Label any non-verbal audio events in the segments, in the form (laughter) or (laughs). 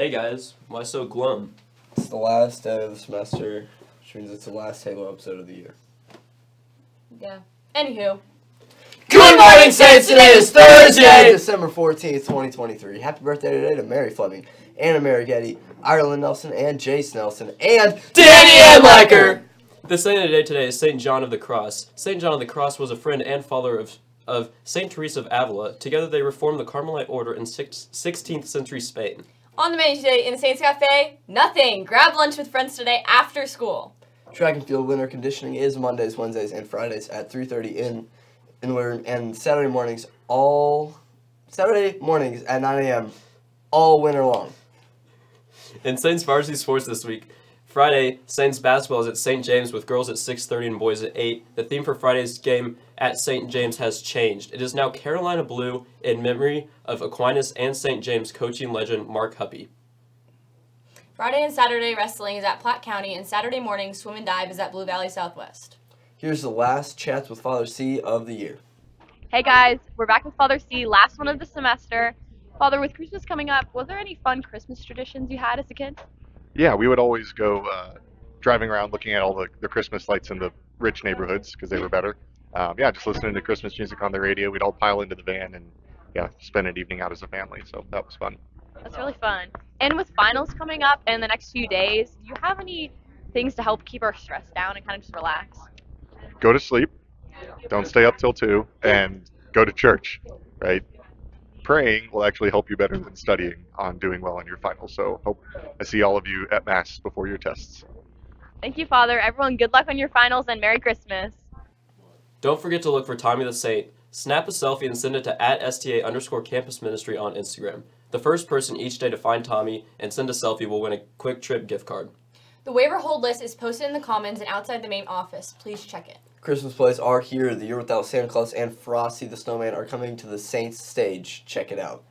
Hey guys, why so glum? It's the last day of the semester, which means it's the last Halo episode of the year. Yeah. Anywho, Good morning, Saints! Today is Thursday, December 14th, 2023. Happy birthday today to Mary Fleming, Anna Marigetti, Ireland Nelson, and Jace Nelson, and Danny Amlacher! The saint of the day today is Saint John of the Cross. Saint John of the Cross was a friend and follower of, of Saint Teresa of Avila. Together they reformed the Carmelite order in six, 16th century Spain. On the menu today in the Saints Cafe, nothing. Grab lunch with friends today after school. Track and field winter conditioning is Mondays, Wednesdays, and Fridays at 3.30 in, in the winter, and Saturday mornings all, Saturday mornings at 9 a.m. all winter long. In Saints varsity sports this week, Friday, Saints basketball is at St. James with girls at 6.30 and boys at 8. The theme for Friday's game at St. James has changed. It is now Carolina Blue in memory of Aquinas and St. James coaching legend Mark Huppy. Friday and Saturday wrestling is at Platte County, and Saturday morning swim and dive is at Blue Valley Southwest. Here's the last chats with Father C of the year. Hey guys, we're back with Father C, last one of the semester. Father, with Christmas coming up, was there any fun Christmas traditions you had as a kid? Yeah, we would always go uh, driving around looking at all the, the Christmas lights in the rich neighborhoods because they were better. Um, yeah, just listening to Christmas music on the radio. We'd all pile into the van and yeah, spend an evening out as a family. So that was fun. That's really fun. And with finals coming up in the next few days, do you have any things to help keep our stress down and kind of just relax? Go to sleep. Don't stay up till two, and go to church. Right. Praying will actually help you better than studying on doing well on your finals. So hope I see all of you at mass before your tests. Thank you, Father. Everyone, good luck on your finals and Merry Christmas. Don't forget to look for Tommy the Saint. Snap a selfie and send it to at STA underscore campus ministry on Instagram. The first person each day to find Tommy and send a selfie will win a QuikTrip gift card. The waiver hold list is posted in the Commons and outside the main office. Please check it. Christmas plays are here. The Year Without Santa Claus and Frosty the Snowman are coming to the Saints stage. Check it out.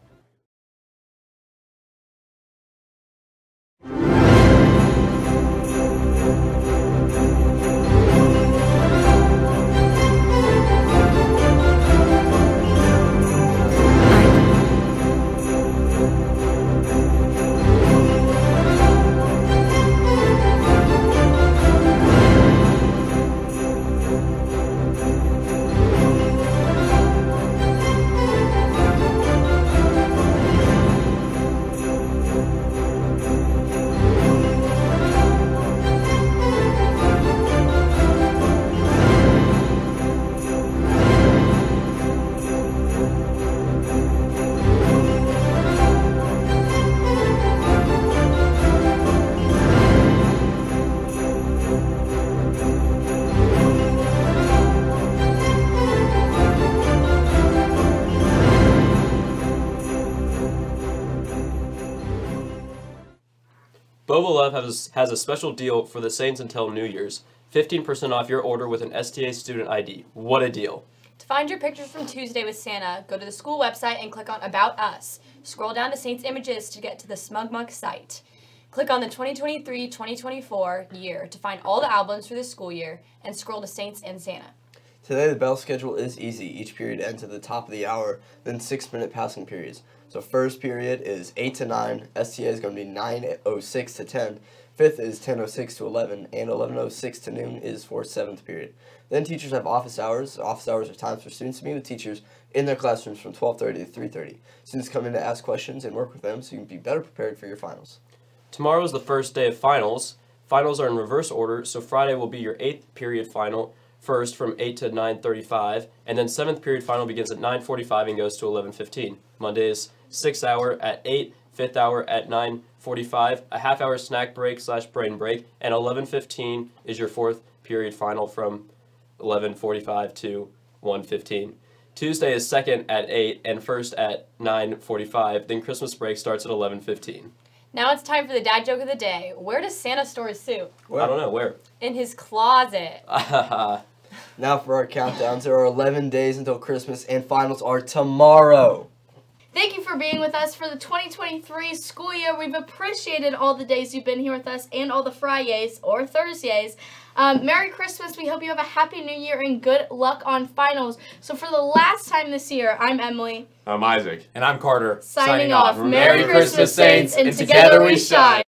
Boba Love has, has a special deal for the Saints until New Year's. 15% off your order with an STA student ID. What a deal. To find your pictures from Tuesday with Santa, go to the school website and click on About Us. Scroll down to Saints Images to get to the SmugMug site. Click on the 2023-2024 year to find all the albums for the school year and scroll to Saints and Santa. Today, the bell schedule is easy. Each period ends at the top of the hour, then six minute passing periods. So, first period is 8 to 9, STA is going to be 9.06 to 10, fifth is 10.06 to 11, and 11.06 to noon is for seventh period. Then, teachers have office hours. Office hours are times for students to meet with teachers in their classrooms from 12.30 to 3.30. Students come in to ask questions and work with them so you can be better prepared for your finals. Tomorrow is the first day of finals. Finals are in reverse order, so Friday will be your eighth period final, first from 8 to 9.35, and then seventh period final begins at 9.45 and goes to 11.15. Monday is sixth hour at 8, fifth hour at 9.45, a half hour snack break slash brain break, and 11.15 is your fourth period final from 11.45 to 1.15. Tuesday is second at 8 and first at 9.45, then Christmas break starts at 11.15. Now it's time for the dad joke of the day. Where does Santa store his suit? I don't know, where? In his closet. (laughs) Now for our countdowns. There are 11 days until Christmas, and finals are tomorrow. Thank you for being with us for the 2023 school year. We've appreciated all the days you've been here with us and all the Fridays or Thursdays. Um, Merry Christmas. We hope you have a happy new year and good luck on finals. So, for the last time this year, I'm Emily. I'm Isaac. And I'm Carter. Signing, off. Merry, Merry Christmas, Christmas, Saints, Saints, and together we shine.